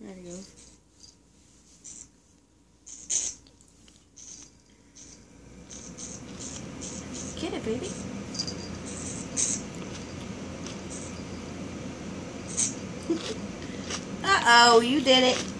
There you go. Get it, baby. Uh-oh, you did it.